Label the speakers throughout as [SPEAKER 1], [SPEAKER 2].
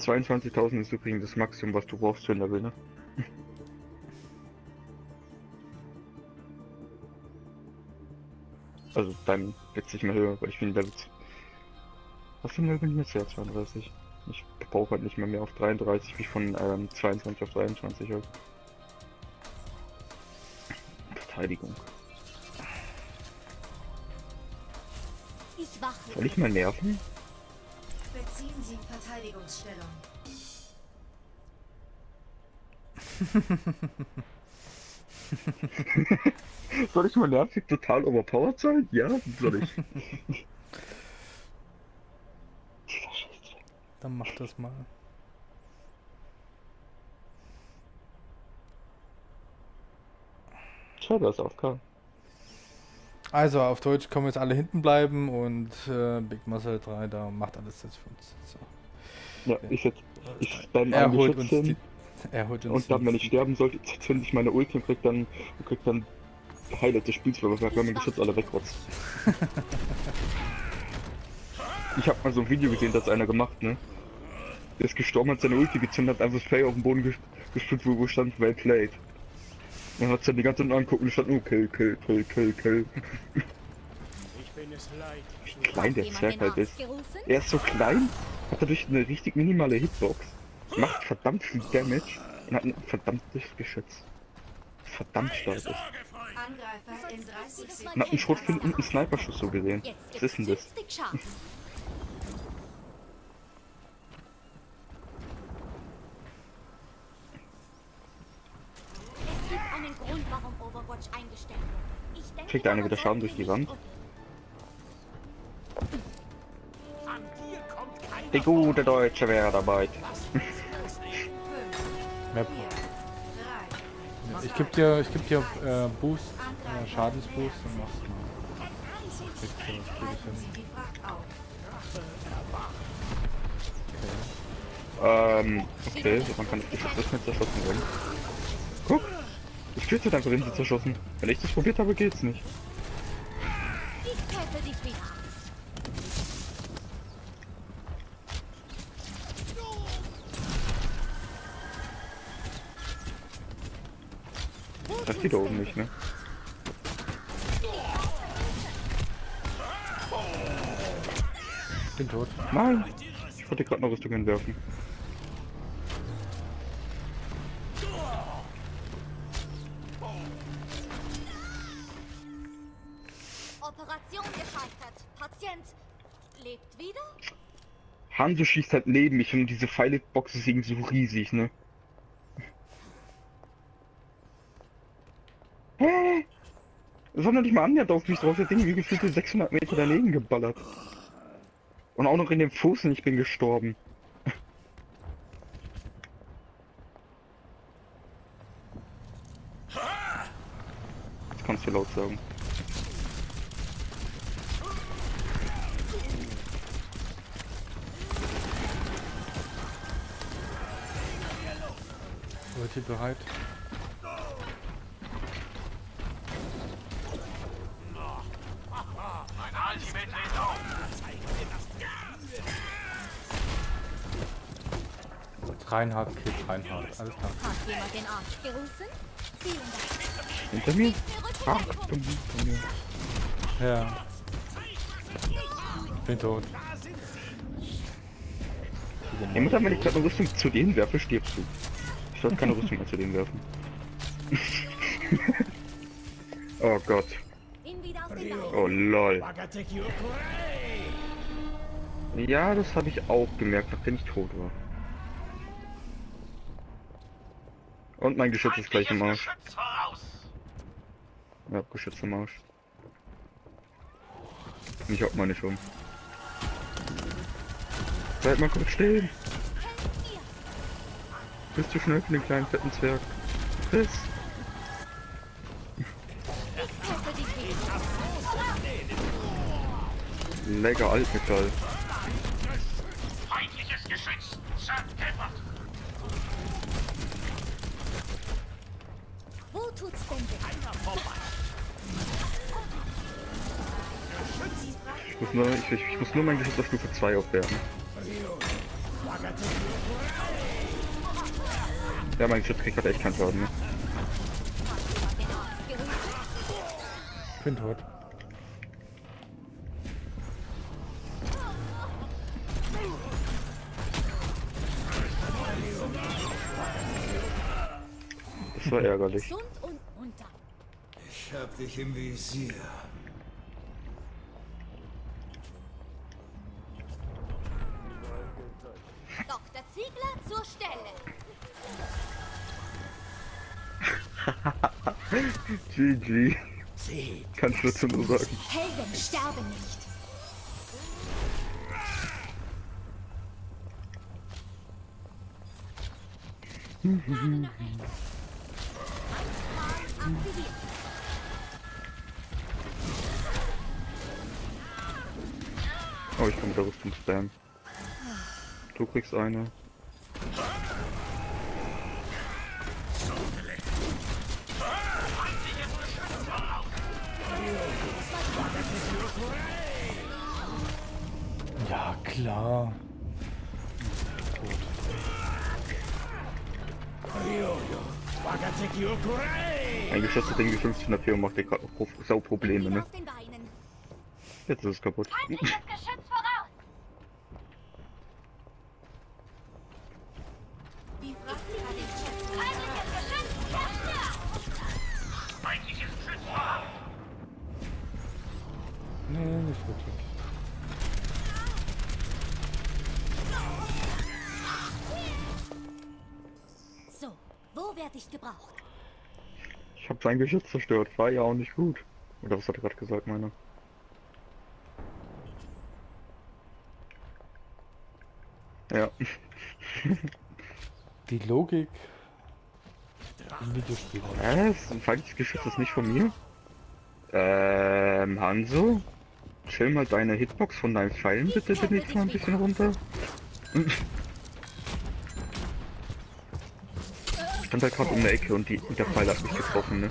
[SPEAKER 1] 22.000 ist übrigens das Maximum, was du brauchst für ein Level, ne? Also beim jetzt nicht mehr höher, weil ich bin Level. Was für ein Level bin ich jetzt? Ja, 32. Ich brauche halt nicht mehr mehr auf 33, wie von ähm, 22 auf 23 halt. Verteidigung. Soll ich mal nerven?
[SPEAKER 2] Beziehen Sie Verteidigungsstellung.
[SPEAKER 1] Soll ich mal nervig total overpowered sein? Ja, soll ich.
[SPEAKER 3] Dann mach das mal.
[SPEAKER 1] Schade, dass AFK.
[SPEAKER 3] Also auf Deutsch können wir jetzt alle hinten bleiben und äh, Big Muscle 3 da macht alles jetzt für uns. So.
[SPEAKER 1] Ja, ich jetzt. Ich spam
[SPEAKER 3] Er holt uns die.
[SPEAKER 1] hin
[SPEAKER 3] Er holt uns
[SPEAKER 1] und dann,
[SPEAKER 3] die-
[SPEAKER 1] wenn ich sterben sollte, zünde ich meine Ulti und krieg dann, und krieg dann Highlight des Spiels, weil weil mein Geschütz alle wegrotzt. ich hab mal so ein Video gesehen, das einer gemacht, ne? Der ist gestorben, hat seine Ulti gezündet, hat einfach das Play auf den Boden ges gespült, wo, wo stand well played. Und hat dann die ganze Zeit angucken und stand nur Kill, Kill, Kill, Kill, Kill.
[SPEAKER 4] Ich bin es leid.
[SPEAKER 1] Wie klein der Zwerg halt ist. Er ist so klein, hat dadurch eine richtig minimale Hitbox, macht verdammt viel Damage und hat ein verdammtes Geschütz. Verdammt stark ist.
[SPEAKER 2] Angreifer in 30 Sekunden.
[SPEAKER 1] Man hat einen Schrotflinte und einen Sniperschuss so gesehen. Was ist denn das?
[SPEAKER 5] 50 Schaden. Es gibt einen Grund, warum Overwatch eingestellt wurde. Ich denke,
[SPEAKER 1] Kriegt der eine
[SPEAKER 5] daran
[SPEAKER 1] wieder Schaden durch die Wand?
[SPEAKER 4] An dir kommt keiner
[SPEAKER 1] Die gute Deutsche
[SPEAKER 2] 4, 3,
[SPEAKER 3] ich geb dir, ich geb dir äh, Boost, äh, Schadensboost und machst mal. Krieg
[SPEAKER 2] die auf.
[SPEAKER 1] Ähm, okay, man kann das Geschütz nicht zerschossen werden. Guck! Das Geschütz wird einfach hinten zerschossen. Wenn ich das probiert habe, geht's nicht.
[SPEAKER 5] Ich.
[SPEAKER 1] Das geht da oben nicht, ne?
[SPEAKER 3] Bin tot.
[SPEAKER 1] Nein! Ich wollte gerade eine Rüstung hinwerfen.
[SPEAKER 5] Operation gescheitert. Patient lebt wieder?
[SPEAKER 1] Hanzo schießt halt neben mich und diese Pfeilebox ist irgendwie so riesig, ne? Hä? Das war noch nicht mal annähernd auf mich drauf, das Ding wie gefühlte 600 Meter daneben geballert. Und auch noch in den Fuß und ich bin gestorben. Jetzt kannst du laut sagen.
[SPEAKER 3] Seid ihr bereit? Reinhard killt Reinhard. Alles klar.
[SPEAKER 5] Hat jemand den Arzt gerufen? Vielen Dank.
[SPEAKER 1] Hinter mir? Ach, hinter mir.
[SPEAKER 3] Ja. Bin tot.
[SPEAKER 1] Immer dann, wenn ich gerade eine Rüstung zu denen werfe, stirbst du. Ich sollte keine Rüstung mehr zu denen werfen. oh Gott. Oh lol. Ja, das habe ich auch gemerkt, nachdem ich tot war. Und mein Geschütz ist gleich im Arsch.
[SPEAKER 4] Geschütz voraus.
[SPEAKER 1] Ja, Geschütz im Arsch. Ich hab meine schon. Bleib mal kurz stehen. Bist du schnell für den kleinen fetten Zwerg?
[SPEAKER 5] Wieder.
[SPEAKER 1] Lecker Altmetall.
[SPEAKER 4] Feindliches Geschütz. Zerdeppert.
[SPEAKER 5] Wo tut's denn?
[SPEAKER 4] Einer vorbei.
[SPEAKER 1] Ich muss nur, ich, ich muss nur mein Geschütz auf Stufe 2 aufwerten. Ja, mein Geschütz kriegt halt echt keinen Schaden, ne?
[SPEAKER 3] Ich bin tot.
[SPEAKER 1] Das war ärgerlich.
[SPEAKER 6] Ich hab dich im Visier.
[SPEAKER 5] Dr. Ziegler zur Stelle.
[SPEAKER 1] GG. Kannst du dazu nur sagen.
[SPEAKER 5] Helden sterben nicht.
[SPEAKER 1] Oh, ich kann mit der Rüstung spammen. Du kriegst eine.
[SPEAKER 4] Okurai!
[SPEAKER 1] Ein Geschütz hat irgendwie 15 AP und macht dir gerade noch Pro sau Probleme, ne?
[SPEAKER 5] auf den Beinen.
[SPEAKER 1] Jetzt ist es kaputt.
[SPEAKER 5] Feindliches Geschütz voraus. Ich gebraucht?
[SPEAKER 1] Ich hab sein Geschütz zerstört. War ja auch nicht gut. Oder was hat er gerade gesagt, meiner? Ja.
[SPEAKER 3] Die Logik im Videospiel.
[SPEAKER 1] Was? Ein falsches Geschütz ist nicht von mir? Ähm, Hanso? Chill mal deine Hitbox von deinen Pfeilen bitte demnächst mal ein bisschen runter. Stand da gerade um der Ecke und, die, und der Pfeil hat mich getroffen, ne?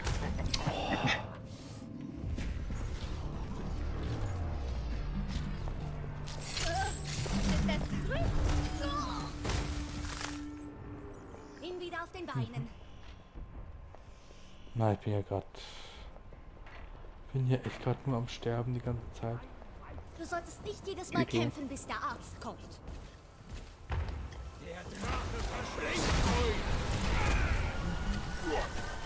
[SPEAKER 3] Na, ich bin ja gerade. Bin hier echt gerade nur am Sterben die ganze Zeit.
[SPEAKER 5] Du solltest nicht jedes Mal
[SPEAKER 1] Okay.
[SPEAKER 5] kämpfen, bis der Arzt kommt. Ich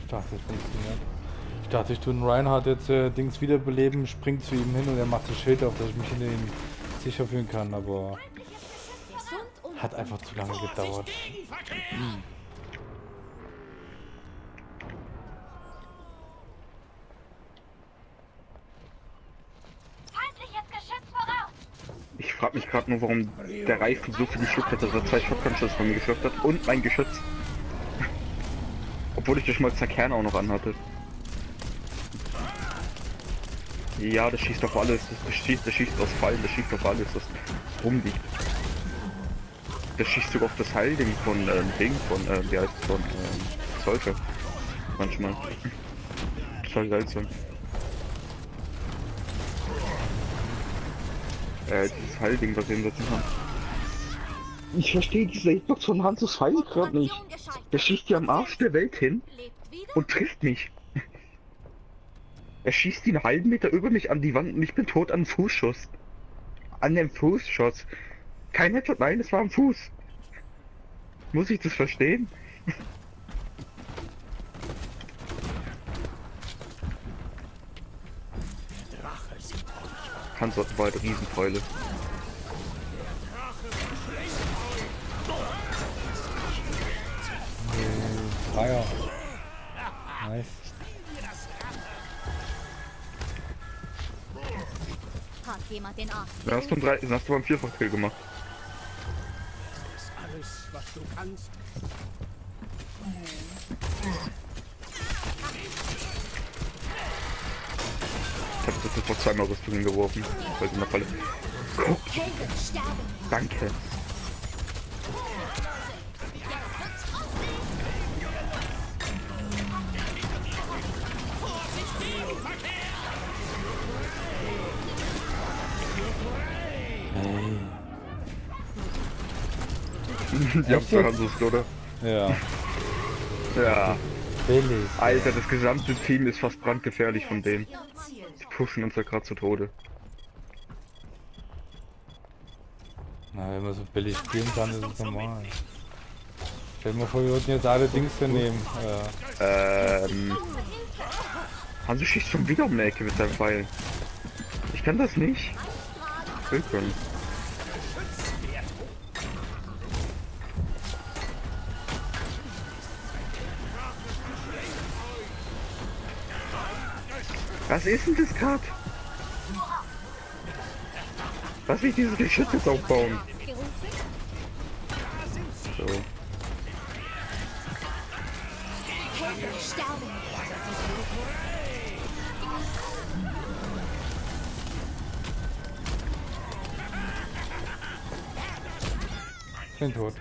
[SPEAKER 3] Ich dachte, es funktioniert. Ich dachte, ich tue den Reinhardt jetzt äh, Dings wiederbeleben, springt zu ihm hin und er macht das Schild auf, dass ich mich hinter ihn sicher fühlen kann, aber hat einfach zu lange gedauert.
[SPEAKER 1] Ich frag mich gerade nur, warum der Reifen so viel geschluckt hat, dass er zwei Shotgun-Schüsse von mir geschluckt hat und mein Geschütz. Obwohl ich das Schmolzer Kern auch noch anhatte. Ja, das schießt auf alles. Das, das, schießt, das schießt aus Fallen, das schießt auf alles, das rumliegt. Das schießt sogar auf das Heilding von ähm, Ding, von, ähm, wie heißt von ähm, Soldier. Manchmal. Total seltsam. Äh, dieses Heilding, was wir einsetzen kann. Ich verstehe diese Hitbox von Hansus Pfeil gerade nicht. Der schießt ja am Arsch der Welt hin und trifft mich. Er schießt ihn einen halben Meter über mich an die Wand und ich bin tot an Fußschuss. An dem Fußschuss. Kein Headshot, nein, es war am Fuß. Muss ich das verstehen? Hans hat beide Riesenfäule.
[SPEAKER 3] Freier. Nice.
[SPEAKER 5] Hat noch jemand den Arzt.
[SPEAKER 1] Dann hast du, drei, hast du mal einen Vierfach-Kill gemacht.
[SPEAKER 4] Alles, was du kannst.
[SPEAKER 1] Ich hab das jetzt vor zweimal Rüstungen geworfen, weil sie in der Falle. Guck, danke. Die haben? Hansus, oder?
[SPEAKER 3] Ja,
[SPEAKER 1] Ja.
[SPEAKER 3] billig.
[SPEAKER 1] Alter, das gesamte Team ist fast brandgefährlich von denen. Die pushen uns ja gerade zu Tode.
[SPEAKER 3] Na, wenn man so billig spielen kann, ist es normal. Stell dir mal vor, wir würden jetzt alle Dings daneben. Ja.
[SPEAKER 1] Ähm. Hansu schießt schon wieder um eine Ecke mit seinem Pfeil. Ich kann das nicht. Ich Was ist denn das gerade? Was will ich dieses Geschütz jetzt aufbauen? So.
[SPEAKER 5] Sterben.
[SPEAKER 3] Bin tot.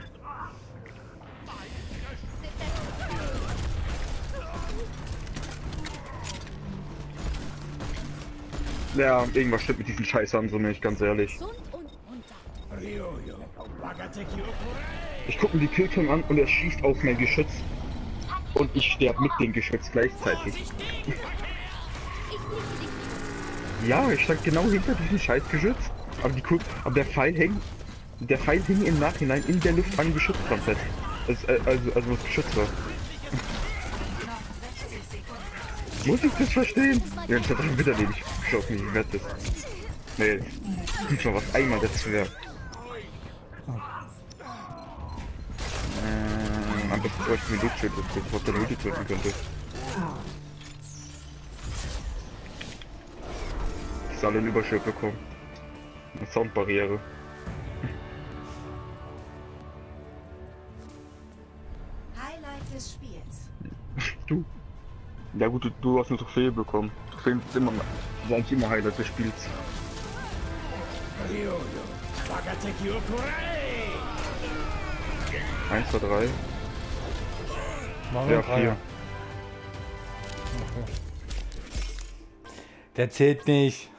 [SPEAKER 1] Ja, irgendwas stimmt mit diesen Scheiß an, so nicht, ganz ehrlich. Ich gucke mir die Killcam an und er schießt auf mein Geschütz. Und ich sterbe mit dem Geschütz gleichzeitig. Ja, ich stand genau hinter diesem scheiß Geschütz. Aber, die aber der Pfeil hängt. Der Pfeil hing im Nachhinein in der Luft am Geschütz fest. Also, also, also das Geschütz war. Muss ich das verstehen? Ja, das hat er wieder erledigt. Schaut mich, ich wette das. Nee, nicht mal was einmal das wäre. Ähm, am besten bräuchte ich mir Luftschild, das sofort der Multi drücken könnte. Ich soll einen Überschild bekommen. Eine Soundbarriere.
[SPEAKER 2] Highlight des Spiels.
[SPEAKER 1] Du? Ja gut, du, du hast eine Trophäe bekommen. Trophäen sind immer, sind eigentlich immer Highlight des Spiels. 1, 2, 3.
[SPEAKER 3] Machen wir
[SPEAKER 1] Ja,
[SPEAKER 3] drei.
[SPEAKER 1] 4.
[SPEAKER 3] Okay. Der zählt nicht.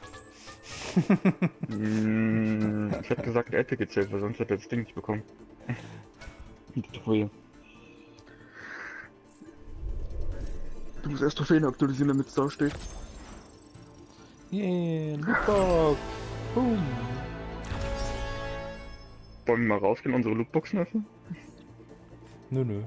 [SPEAKER 1] Mm, ich hätte gesagt, er hätte gezählt, weil sonst hätte er das Ding nicht bekommen. Die Trophäe. Du musst erst Trophäen aktualisieren, damit es da steht.
[SPEAKER 3] Yeah, Lootbox. Boom.
[SPEAKER 1] Wollen wir mal rausgehen, unsere Lootboxen öffnen?
[SPEAKER 3] Nö, nö.